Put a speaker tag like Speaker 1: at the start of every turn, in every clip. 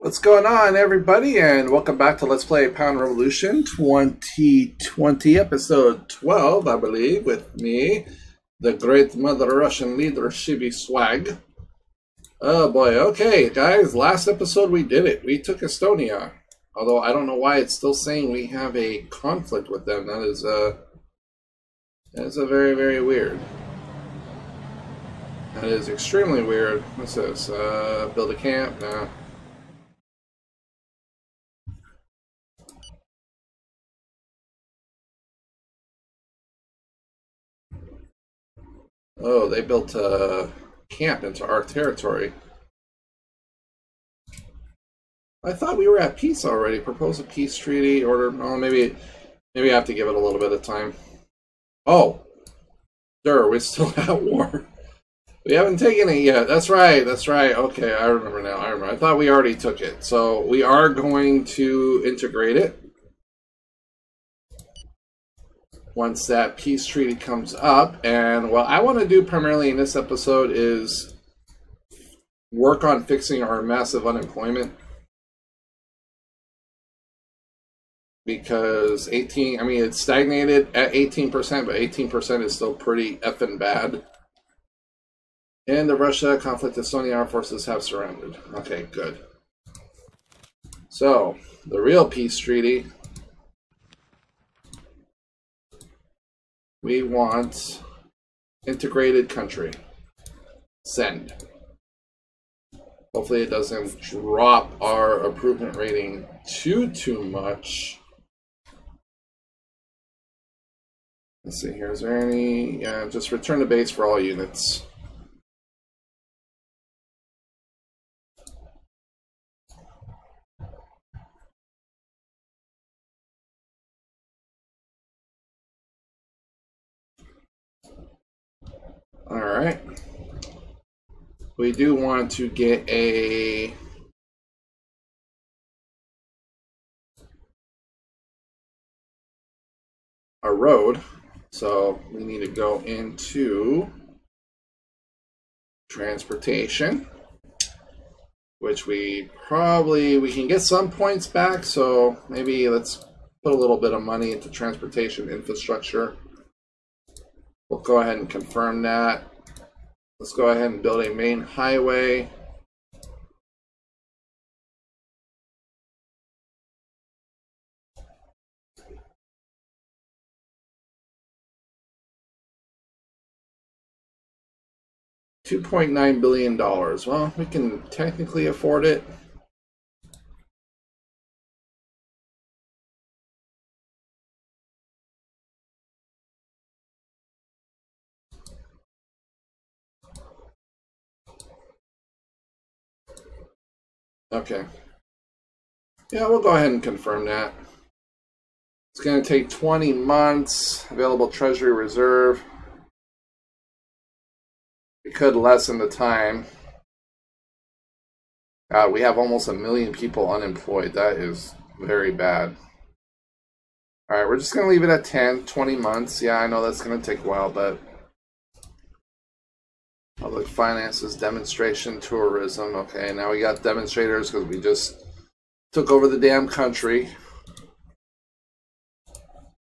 Speaker 1: What's going on, everybody, and welcome back to Let's Play Power and Revolution 2020, episode 12, I believe, with me, the great Mother Russian leader, Shibi Swag. Oh boy, okay, guys, last episode we did it. We took Estonia. Although I don't know why it's still saying we have a conflict with them. That is, uh, that is a very, very weird. That is extremely weird. What's this? Uh, build a camp? No. Oh, they built a camp into our territory. I thought we were at peace already. Propose a peace treaty, order. Oh, maybe, maybe I have to give it a little bit of time. Oh, sure, we're still at war. We haven't taken it yet. That's right. That's right. Okay, I remember now. I remember. I thought we already took it. So we are going to integrate it. Once that peace treaty comes up. And what I want to do primarily in this episode is work on fixing our massive unemployment. Because 18, I mean, it's stagnated at 18%, but 18% is still pretty effing bad. And the Russia conflict, the Estonian armed forces have surrendered. Okay, good. So, the real peace treaty We want integrated country. Send. Hopefully it doesn't drop our improvement rating too, too much. Let's see here. Is there any? Yeah, just return to base for all units. All right. We do want to get a a road. So we need to go into transportation, which we probably, we can get some points back. So maybe let's put a little bit of money into transportation infrastructure. We'll go ahead and confirm that. Let's go ahead and build a main highway. $2.9 billion. Well, we can technically afford it. Okay. Yeah, we'll go ahead and confirm that. It's going to take 20 months. Available Treasury Reserve. It could lessen the time. Uh, we have almost a million people unemployed. That is very bad. All right, we're just going to leave it at 10, 20 months. Yeah, I know that's going to take a while, but Public finances, demonstration, tourism. Okay, now we got demonstrators because we just took over the damn country.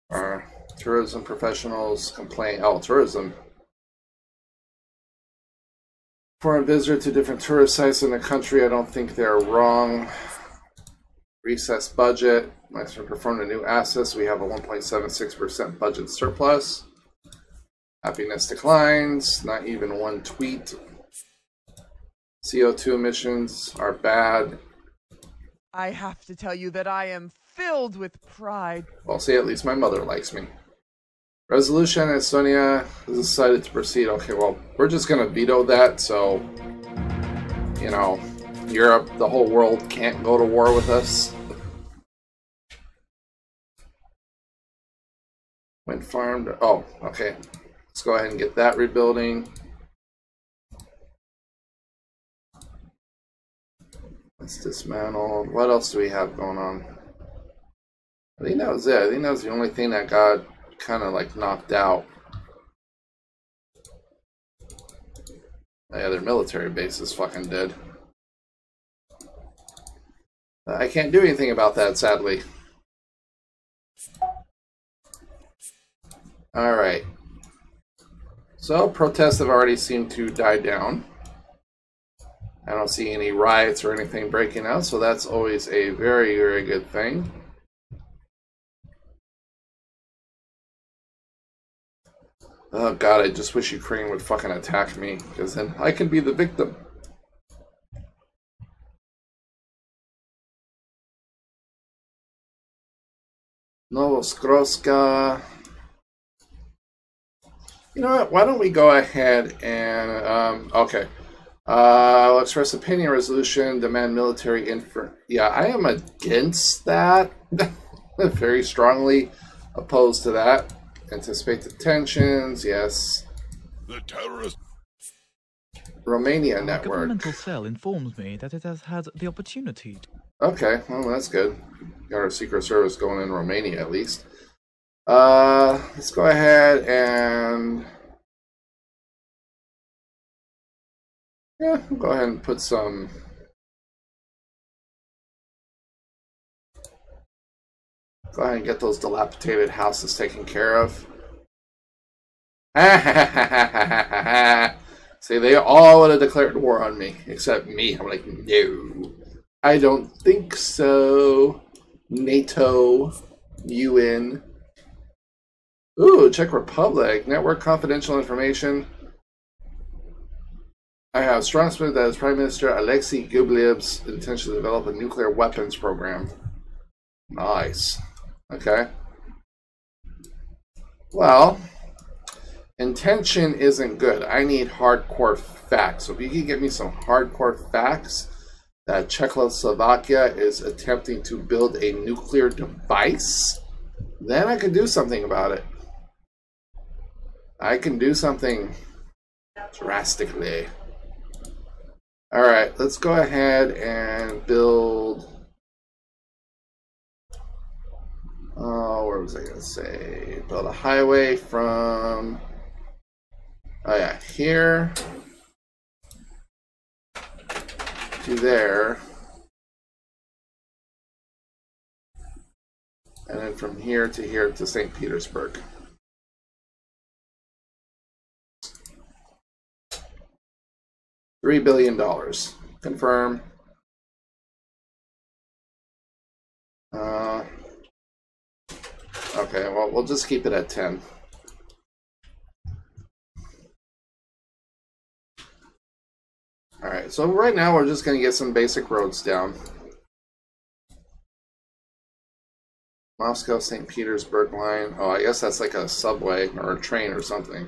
Speaker 1: Our tourism professionals complain. Oh, tourism. Foreign visitor to different tourist sites in the country. I don't think they're wrong. Recess budget. Nice to perform the new assets. We have a 1.76% budget surplus. Happiness declines, not even one tweet. CO2 emissions are bad.
Speaker 2: I have to tell you that I am filled with pride.
Speaker 1: Well, see, at least my mother likes me. Resolution, Estonia has decided to proceed. Okay, well, we're just going to veto that, so, you know, Europe, the whole world can't go to war with us. Wind farmed. Oh, okay. Let's go ahead and get that rebuilding. Let's dismantle. What else do we have going on? I think that was it. I think that was the only thing that got kind of like knocked out. Yeah, their military base is fucking dead. I can't do anything about that, sadly. All right. So protests have already seemed to die down. I don't see any riots or anything breaking out, so that's always a very, very good thing. Oh god, I just wish Ukraine would fucking attack me, because then I can be the victim. Novoskroska. Uh, You know what? Why don't we go ahead and um, okay. Uh, I'll express opinion resolution, demand military infer. Yeah, I am against that. Very strongly opposed to that. Anticipate the tensions. Yes.
Speaker 3: The terrorist.
Speaker 1: Romania
Speaker 4: Our
Speaker 1: network.
Speaker 4: governmental cell informs me that it has had the opportunity
Speaker 1: Okay, well that's good. Got our secret service going in Romania at least. Uh, let's go ahead and yeah, go ahead and put some. Go ahead and get those dilapidated houses taken care of. See, they all would have declared war on me, except me. I'm like, no. I don't think so. NATO, UN. Ooh, Czech Republic. Network confidential information. I have strong suspicion that his Prime Minister Alexei Gubliev's intention to develop a nuclear weapons program. Nice. Okay. Well, intention isn't good. I need hardcore facts. So if you can get me some hardcore facts, that Czechoslovakia is attempting to build a nuclear device, then I can do something about it. I can do something drastically. All right, let's go ahead and build. Uh, oh, where was I going to say? Build a highway from. Oh, yeah, here to there. And then from here to here to St. Petersburg. Three billion dollars. Confirm. Uh, okay, well, we'll just keep it at 10. All right, so right now we're just going to get some basic roads down. Moscow, St. Petersburg line. Oh, I guess that's like a subway or a train or something.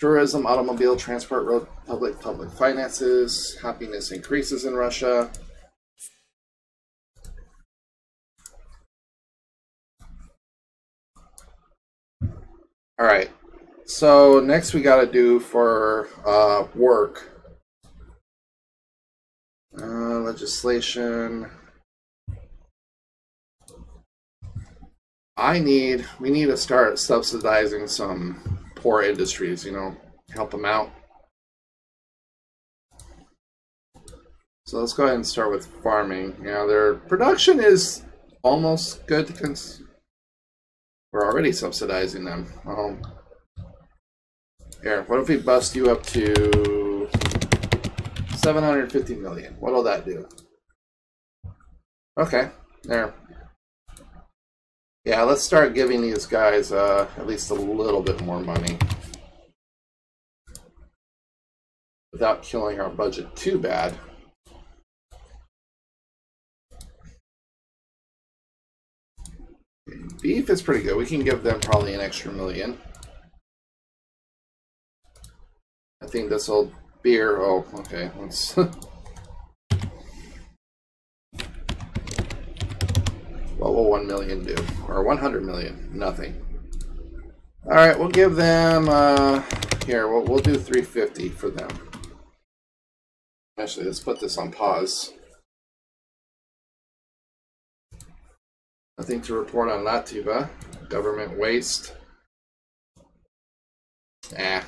Speaker 1: Tourism, automobile, transport, road, public, public finances. Happiness increases in Russia. All right. So next we got to do for uh, work uh, legislation. I need, we need to start subsidizing some poor industries, you know, help them out. So let's go ahead and start with farming. You know, their production is almost good to cons- We're already subsidizing them. Um, here, what if we bust you up to 750 million? What'll that do? Okay, there. Yeah, let's start giving these guys uh, at least a little bit more money. Without killing our budget too bad. Beef is pretty good. We can give them probably an extra million. I think this will beer. Oh, okay. Let's. will one million do? Or one hundred million? Nothing. All right, we'll give them. Uh, here, we'll we'll do three fifty for them. Actually, let's put this on pause. Nothing to report on Lativa. Government waste. Ah.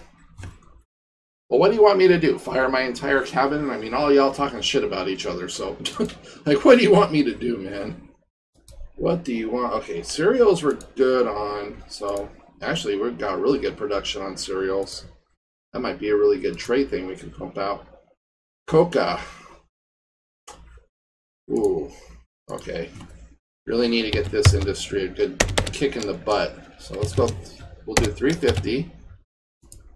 Speaker 1: Well, what do you want me to do? Fire my entire cabin? I mean, all y'all talking shit about each other, so. like, what do you want me to do, man? What do you want? Okay, cereals were good on, so. Actually, we've got really good production on cereals. That might be a really good trade thing we can pump out. Coca. Ooh, okay. Really need to get this industry a good kick in the butt. So let's go. We'll do 350.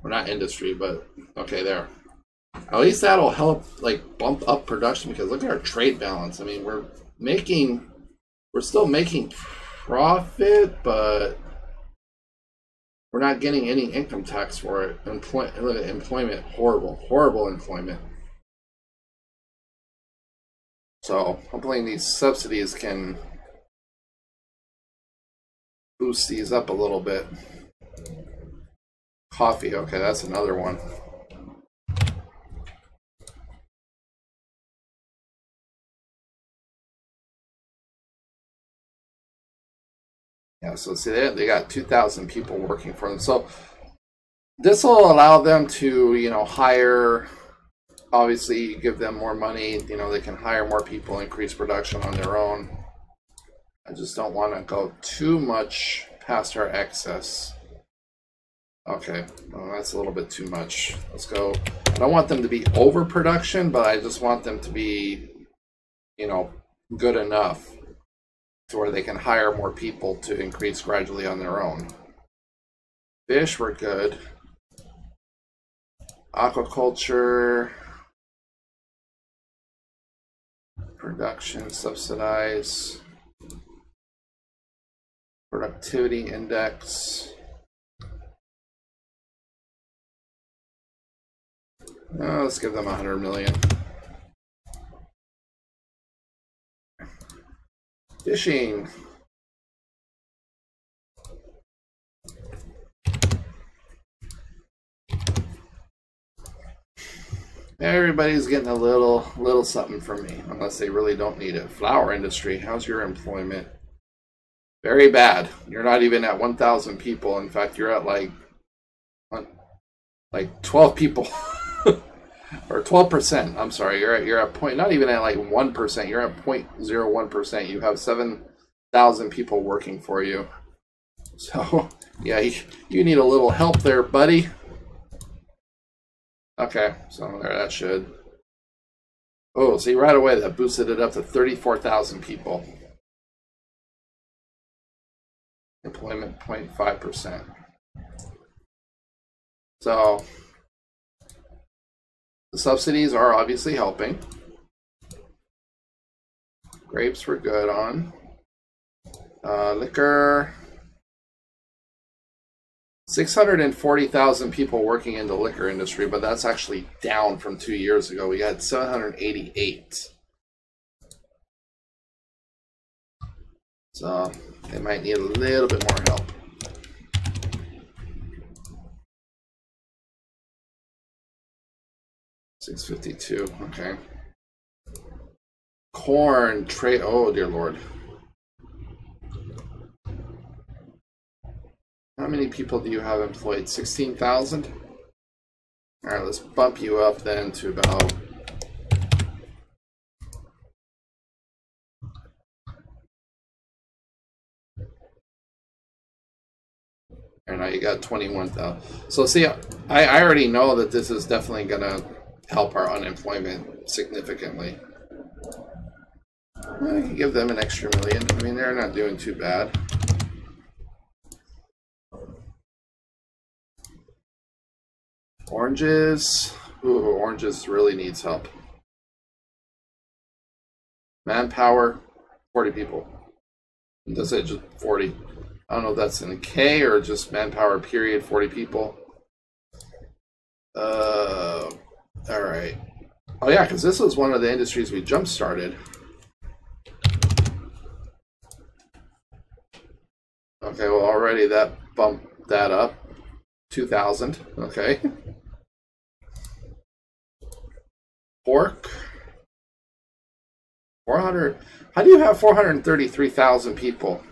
Speaker 1: We're not industry, but okay, there. At least that'll help like bump up production because look at our trade balance. I mean, we're making, we're still making profit, but we're not getting any income tax for it. Employ, employment, horrible, horrible employment. So hopefully these subsidies can boost these up a little bit. Coffee, okay, that's another one. Yeah, so see, they, they got 2,000 people working for them. So this will allow them to, you know, hire, obviously give them more money. You know, they can hire more people, increase production on their own. I just don't want to go too much past our excess. Okay, well, that's a little bit too much. Let's go. I don't want them to be overproduction, but I just want them to be, you know, good enough to where they can hire more people to increase gradually on their own. Fish were good. Aquaculture. Production subsidize. Productivity index. Uh, let's give them 100 million. Fishing. Everybody's getting a little little something from me, unless they really don't need it. Flower industry, how's your employment? Very bad. You're not even at 1,000 people. In fact, you're at like like 12 people. or 12%. I'm sorry, you're at, you're at point, not even at like 1%, you're at 0.01%. You have 7,000 people working for you. So, yeah, you, you need a little help there, buddy. Okay, so there, that should. Oh, see, right away that boosted it up to 34,000 people. Employment 0.5%. So, the subsidies are obviously helping. Grapes were good on. Uh, liquor. 640,000 people working in the liquor industry, but that's actually down from two years ago. We had 788. So they might need a little bit more help. 652, okay. Corn, trade, oh dear lord. How many people do you have employed? 16,000? Alright, let's bump you up then to about And now you got 21,000. So see, I, I already know that this is definitely going to help our unemployment significantly. I can give them an extra million. I mean, they're not doing too bad. Oranges. Ooh, oranges really needs help. Manpower, 40 people. Does it just 40? I don't know if that's in a K or just manpower period, 40 people. Uh, all right. Oh yeah, because this was one of the industries we jump started. Okay, well already that bumped that up. 2000, okay. Pork. 400. How do you have 433,000 people?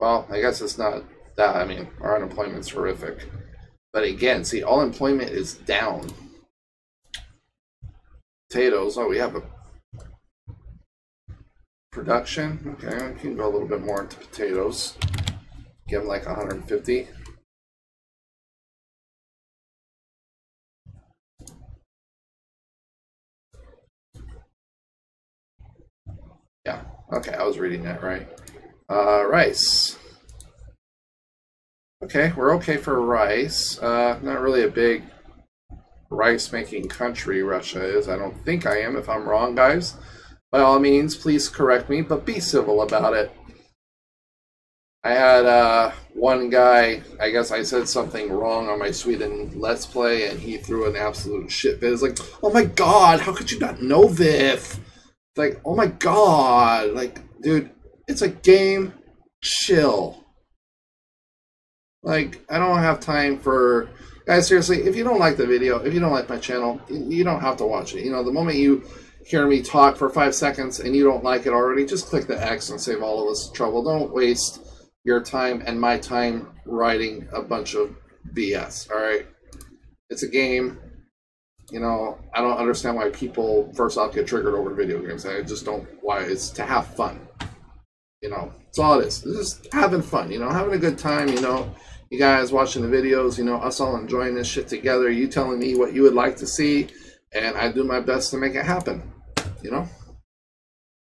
Speaker 1: Well, I guess it's not that. I mean, our unemployment's horrific. But again, see, all employment is down. Potatoes. Oh, we have a production. Okay, we can go a little bit more into potatoes. Give them like 150. Yeah, okay, I was reading that right. Uh, rice. Okay, we're okay for rice. Uh, not really a big rice making country, Russia is. I don't think I am. If I'm wrong, guys, by all means, please correct me, but be civil about it. I had uh, one guy, I guess I said something wrong on my Sweden Let's Play, and he threw an absolute shit fit. It's like, oh my god, how could you not know this? It's like, oh my god, like, dude, it's a game. Chill. Like, I don't have time for guys. Seriously, if you don't like the video, if you don't like my channel, you don't have to watch it. You know, the moment you hear me talk for five seconds and you don't like it already, just click the X and save all of us trouble. Don't waste your time and my time writing a bunch of BS. All right, it's a game. You know, I don't understand why people first off get triggered over video games. I just don't why it's to have fun. You know, it's all it is. It's just having fun. You know, having a good time. You know, you guys watching the videos. You know, us all enjoying this shit together. You telling me what you would like to see, and I do my best to make it happen. You know.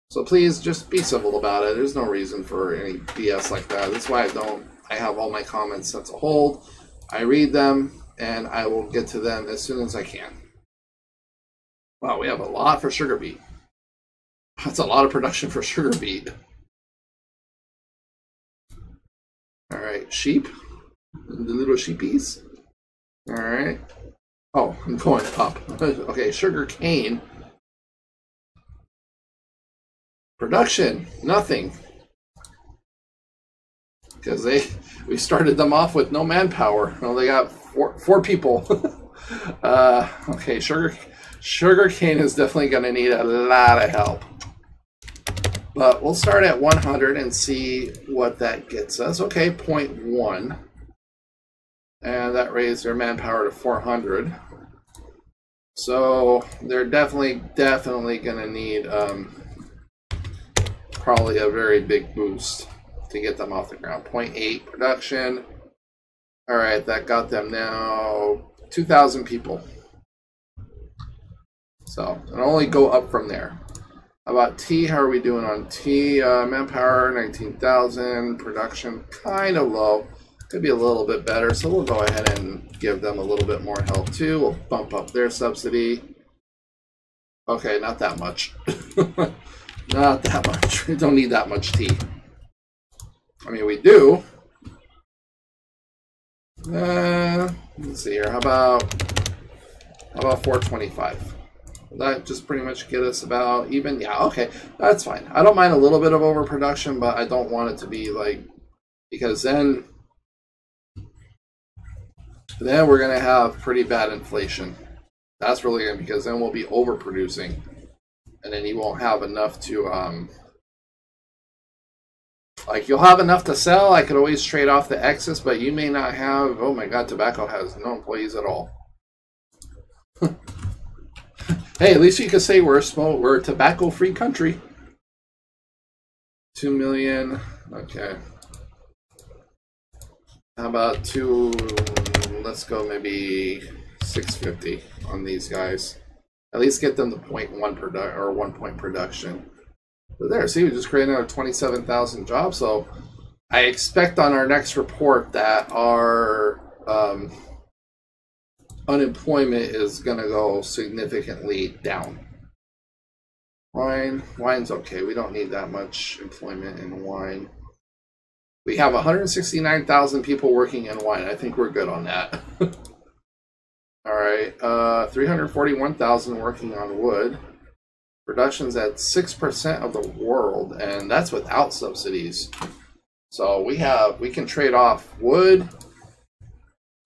Speaker 1: So please just be civil about it. There's no reason for any BS like that. That's why I don't. I have all my comments set to hold. I read them and I will get to them as soon as I can. Wow, we have a lot for sugar beet. That's a lot of production for sugar beet. All right, sheep. The little sheepies. All right. Oh, I'm going up. okay, sugar cane. Production, nothing. Because they, we started them off with no manpower. Well, they got four, four people. uh, okay, sugar, sugar cane is definitely going to need a lot of help. But we'll start at 100 and see what that gets us. Okay, 0.1. And that raised their manpower to 400. So they're definitely, definitely going to need um, probably a very big boost to get them off the ground. 0.8 production. All right, that got them now 2,000 people. So it'll only go up from there. About tea? How are we doing on tea? Uh, manpower 19,000. Production kind of low. Could be a little bit better. So we'll go ahead and give them a little bit more help too. We'll bump up their subsidy. Okay, not that much. Not that much. We don't need that much tea. I mean, we do. Uh, let's see here. How about how about 425? that just pretty much get us about even? Yeah, okay, that's fine. I don't mind a little bit of overproduction, but I don't want it to be like because then then we're gonna have pretty bad inflation. That's really good because then we'll be overproducing and then you won't have enough to um like you'll have enough to sell. I could always trade off the excess but you may not have oh my god tobacco has no employees at all. Hey at least you can say we're a small we're a tobacco free country. Two million okay. How about two let's go maybe 650 on these guys at least get them to point one product or one point production. But there, see, we just created another 27,000 jobs. So I expect on our next report that our um, unemployment is going to go significantly down. Wine, wine's okay. We don't need that much employment in wine. We have 169,000 people working in wine. I think we're good on that. All right, uh, 341,000 working on wood. Production's at 6% of the world, and that's without subsidies. So we have, we can trade off wood.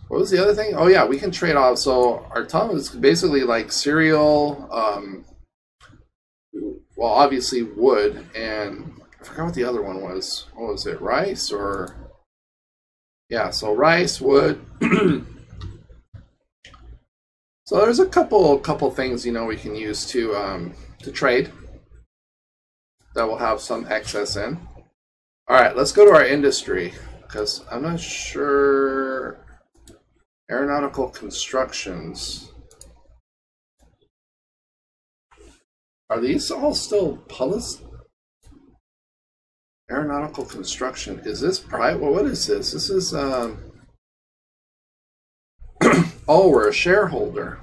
Speaker 1: What was the other thing? Oh yeah, we can trade off. So our tongue is basically like cereal, um, well, obviously wood, and I forgot what the other one was. What was it, rice or? Yeah, so rice, wood, So there's a couple couple things you know we can use to um, to trade that will have some excess in. All right, let's go to our industry because I'm not sure aeronautical constructions. Are these all still public? Aeronautical construction. Is this private? Well, what is this? This is um, Oh, we're a shareholder.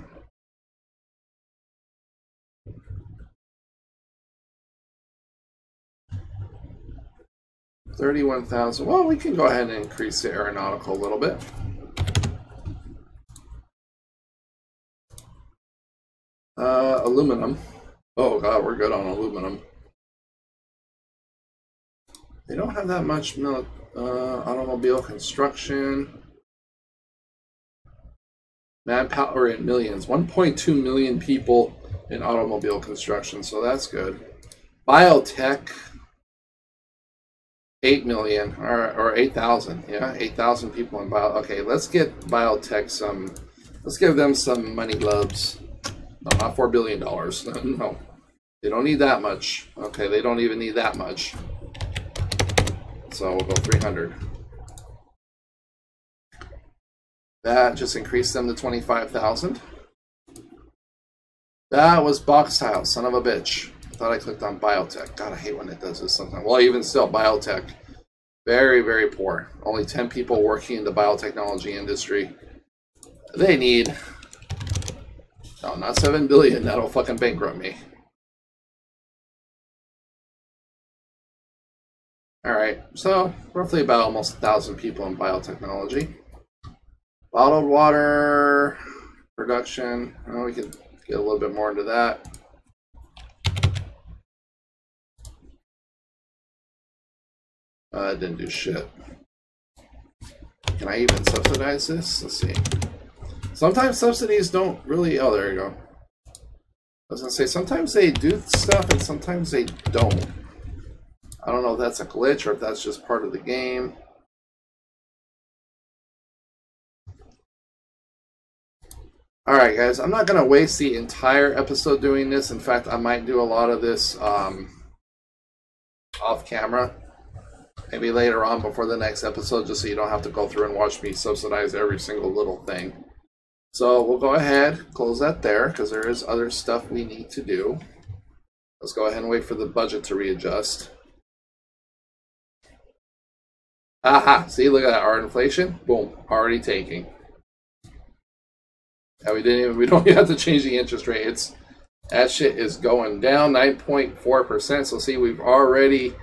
Speaker 1: Thirty-one thousand. Well, we can go ahead and increase the aeronautical a little bit. Uh, aluminum. Oh god, we're good on aluminum. They don't have that much uh, automobile construction. Manpower in millions. 1.2 million people in automobile construction so that's good. Biotech 8 million or, or 8,000 yeah 8,000 people in bio okay let's get biotech some let's give them some money gloves. No not 4 billion dollars no. They don't need that much okay they don't even need that much so we'll go 300 That just increased them to 25,000. That was box tile, son of a bitch. I thought I clicked on biotech. God, I hate when it does this sometimes. Well, even still, biotech. Very, very poor. Only 10 people working in the biotechnology industry. They need... No, not 7 billion. That'll fucking bankrupt me. Alright, so roughly about almost a thousand people in biotechnology. Bottled water production. Well, we could get a little bit more into that. Uh, didn't do shit. Can I even subsidize this? Let's see. Sometimes subsidies don't really... Oh, there you go. I was going to say, sometimes they do stuff and sometimes they don't. I don't know if that's a glitch or if that's just part of the game. Alright guys, I'm not going to waste the entire episode doing this. In fact, I might do a lot of this um, off camera. Maybe later on before the next episode, just so you don't have to go through and watch me subsidize every single little thing. So we'll go ahead, close that there, because there is other stuff we need to do. Let's go ahead and wait for the budget to readjust. Aha! See, look at that, our inflation, boom, already taking. Yeah, we didn't even, we don't even have to change the interest rate. It's that shit is going down 9.4%. So see, we've already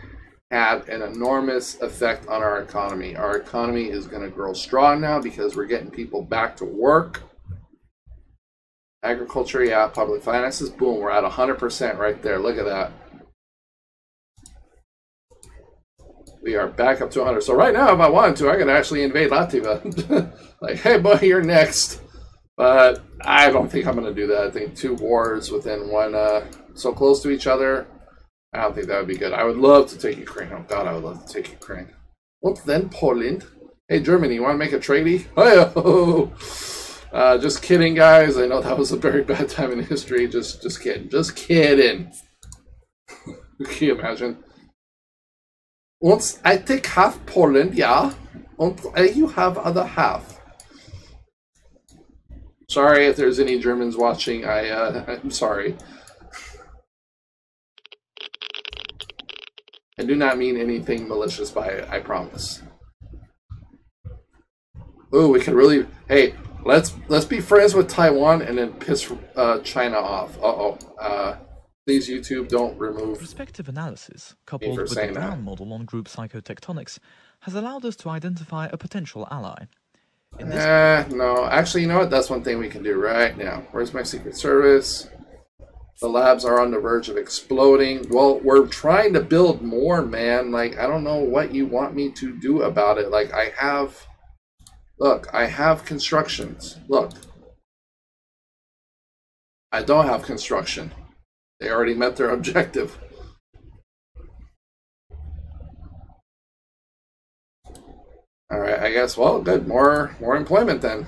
Speaker 1: had an enormous effect on our economy. Our economy is going to grow strong now because we're getting people back to work. Agriculture, yeah, public finances, boom, we're at 100% right there. Look at that. We are back up to 100. So right now, if I wanted to, I could actually invade Latvia. like, hey, boy, you're next. But I don't think I'm going to do that. I think two wars within one, uh, so close to each other, I don't think that would be good. I would love to take Ukraine. Oh, God, I would love to take Ukraine. What then, Poland? Hey, Germany, you want to make a treaty? Oh, uh, just kidding, guys. I know that was a very bad time in history. Just, just kidding. Just kidding. Can you imagine? Once I take half Poland, yeah, and you have other half. Sorry if there's any Germans watching. I uh, I'm sorry. I do not mean anything malicious by it. I promise. Oh, we could really. Hey, let's let's be friends with Taiwan and then piss uh, China off. Uh oh. Uh, please, YouTube, don't remove.
Speaker 4: Prospective analysis, coupled with the Brown model on group psychotectonics, has allowed us to identify a potential ally.
Speaker 1: Eh, no. Actually, you know what? That's one thing we can do right now. Where's my Secret Service? The labs are on the verge of exploding. Well, we're trying to build more, man. Like, I don't know what you want me to do about it. Like, I have... Look, I have constructions. Look. I don't have construction. They already met their objective. All right, I guess, well, good, more, more employment then.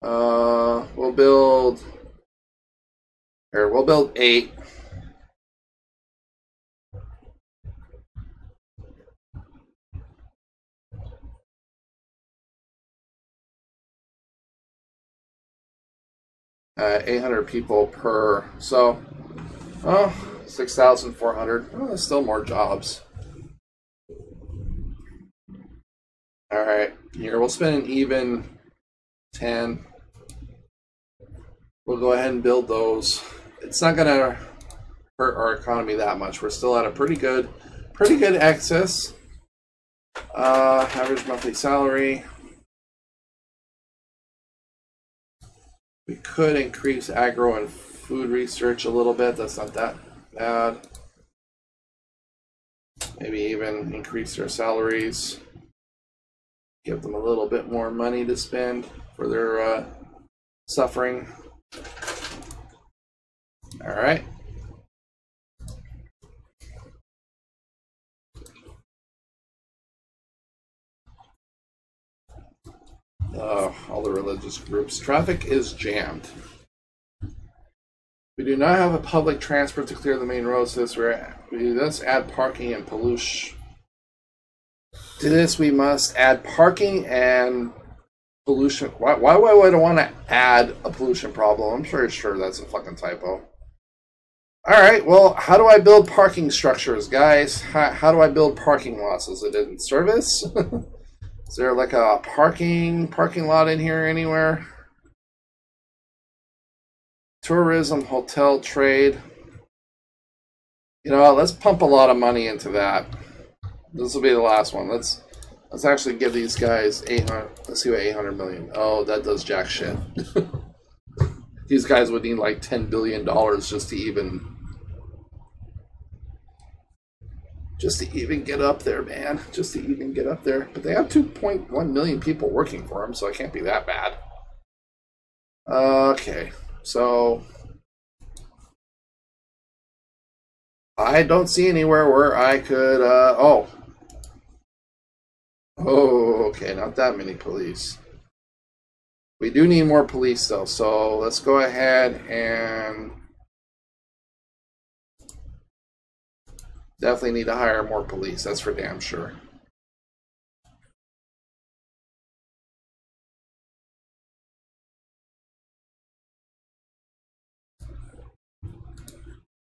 Speaker 1: Uh, we'll build, Or we'll build eight. Uh, 800 people per. So, oh, 6,400. Oh, still more jobs. All right, here we'll spend an even 10. We'll go ahead and build those. It's not gonna hurt our economy that much. We're still at a pretty good, pretty good excess. Uh, average monthly salary. We could increase agro and food research a little bit. That's not that bad. Maybe even increase their salaries. Give them a little bit more money to spend for their uh, suffering. All right. Uh, all the religious groups. Traffic is jammed. We do not have a public transport to clear the main roads. This we thus add parking and pollution. To this, we must add parking and pollution. Why, why would I want to add a pollution problem? I'm pretty sure that's a fucking typo. All right, well, how do I build parking structures, guys? How, how do I build parking lots? Is it in service? Is there like a parking parking lot in here anywhere? Tourism, hotel, trade. You know, let's pump a lot of money into that. This will be the last one. Let's let's actually give these guys 800. Let's see what 800 million. Oh, that does jack shit. these guys would need like 10 billion dollars just to even just to even get up there, man. Just to even get up there. But they have 2.1 million people working for them, so it can't be that bad. Okay, so I don't see anywhere where I could. Uh, oh, oh, okay, not that many police. We do need more police though, so let's go ahead and Definitely need to hire more police, that's for damn sure.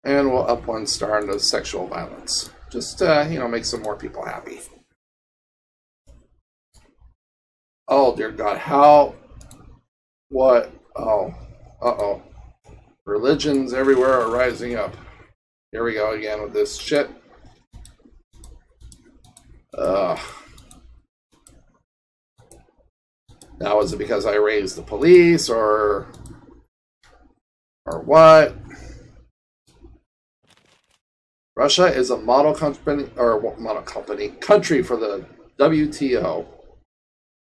Speaker 1: And we'll up one star into sexual violence. Just, uh, you know, make some more people happy. Oh, dear God. How? What? Oh. Uh-oh. Religions everywhere are rising up. Here we go again with this shit. Uh, now, is it because I raised the police or or what? Russia is a model company or what model company country for the WTO.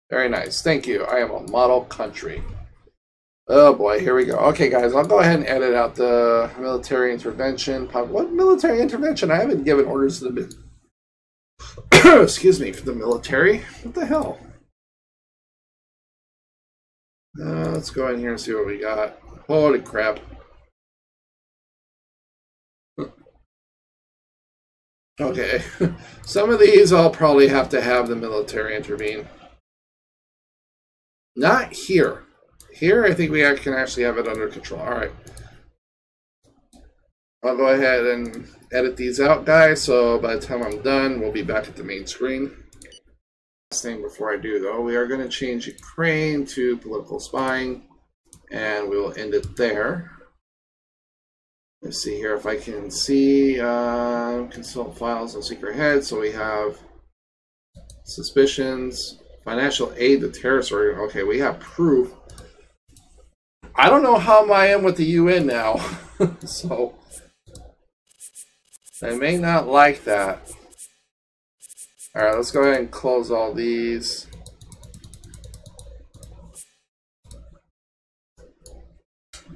Speaker 1: Very nice. Thank you. I am a model country. Oh boy, here we go. Okay, guys, I'll go ahead and edit out the military intervention. What military intervention? I haven't given orders to the excuse me, for the military. What the hell? Uh, let's go in here and see what we got. Holy crap. Okay, some of these I'll probably have to have the military intervene. Not here. Here, I think we can actually have it under control. All right. I'll go ahead and edit these out, guys. So by the time I'm done, we'll be back at the main screen. Last thing before I do, though, we are going to change Ukraine to political spying, and we will end it there. Let's see here if I can see uh, consult files on secret head. So we have suspicions, financial aid to terrorist. Okay, we have proof. I don't know how I am with the UN now. so they may not like that. Alright, let's go ahead and close all these.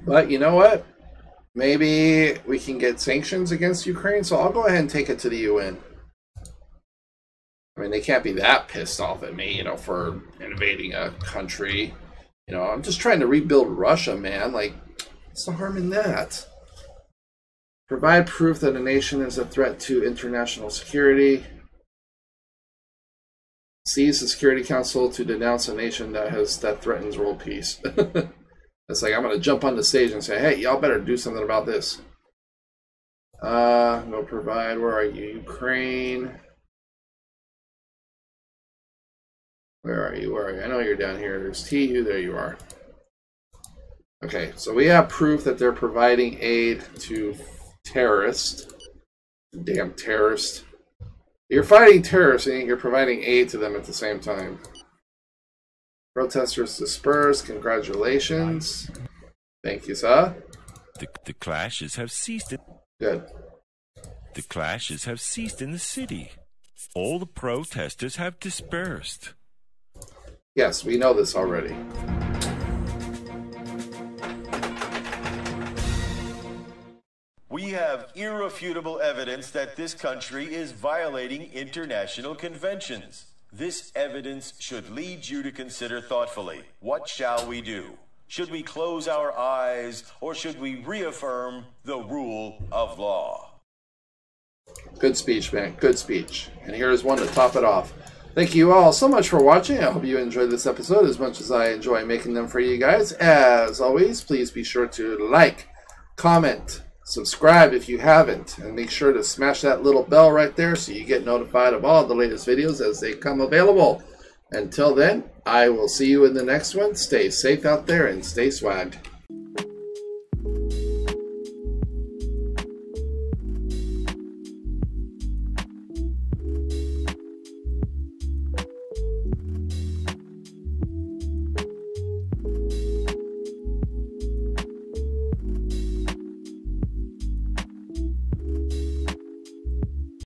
Speaker 1: But you know what? Maybe we can get sanctions against Ukraine, so I'll go ahead and take it to the UN. I mean, they can't be that pissed off at me, you know, for invading a country. You know, I'm just trying to rebuild Russia, man. Like, what's the harm in that? Provide proof that a nation is a threat to international security. Seize the Security Council to denounce a nation that has that threatens world peace. it's like I'm gonna jump on the stage and say, "Hey, y'all better do something about this." Uh, no provide. Where are you, Ukraine? Where are you? Where are you? I know you're down here. There's TU. There you are. Okay, so we have proof that they're providing aid to terrorists. Damn terrorists. You're fighting terrorists and you're providing aid to them at the same time. Protesters dispersed. Congratulations. Thank you, sir.
Speaker 3: The, the clashes have ceased. In,
Speaker 1: Good.
Speaker 3: The clashes have ceased in the city. All the protesters have dispersed.
Speaker 1: Yes, we know this already.
Speaker 5: We have irrefutable evidence that this country is violating international conventions. This evidence should lead you to consider thoughtfully what shall we do? Should we close our eyes or should we reaffirm the rule of law?
Speaker 1: Good speech, man. Good speech. And here's one to top it off. Thank you all so much for watching. I hope you enjoyed this episode as much as I enjoy making them for you guys. As always, please be sure to like, comment, subscribe if you haven't, and make sure to smash that little bell right there so you get notified of all the latest videos as they come available. Until then, I will see you in the next one. Stay safe out there and stay swagged.